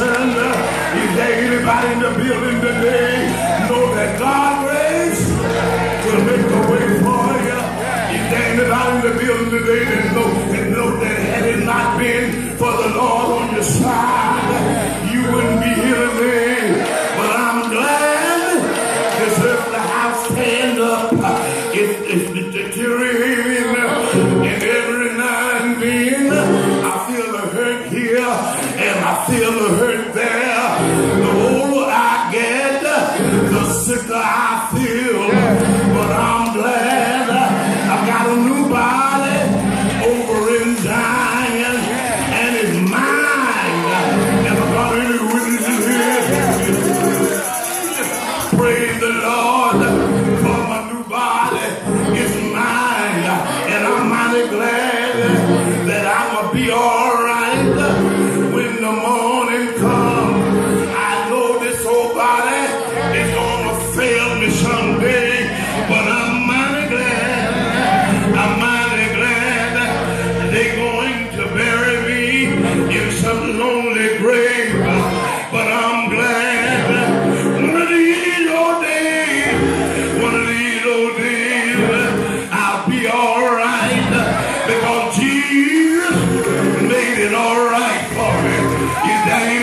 salvation. Is there anybody in the building today know that God grace will make a way for you? Is there anybody in the building today that know, that know that had it not been for the Lord on your side, you wouldn't be here today? But I'm glad this earthly house stand up. It, it's deteriorating, the Lord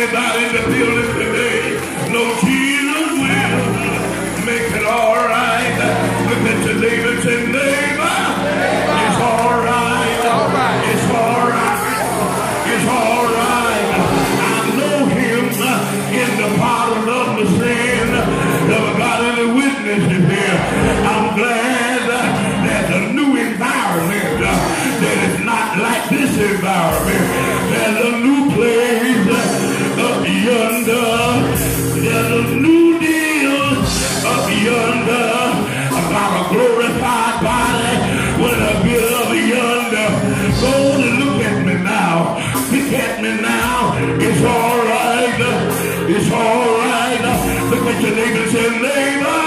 anybody in the building today? No, Jesus will make it all right. Look at your neighbor say, neighbor, it's all right. It's all right. It's all right. I know him uh, in the pardon of the sin. Never got any witnesses here. I'm glad there's a new environment uh, that is not like this environment. There's a new place I a glorified body when I get up yonder. Go and look at me now. Look at me now. It's all right. It's all right. Look at your neighbor and say, neighbor,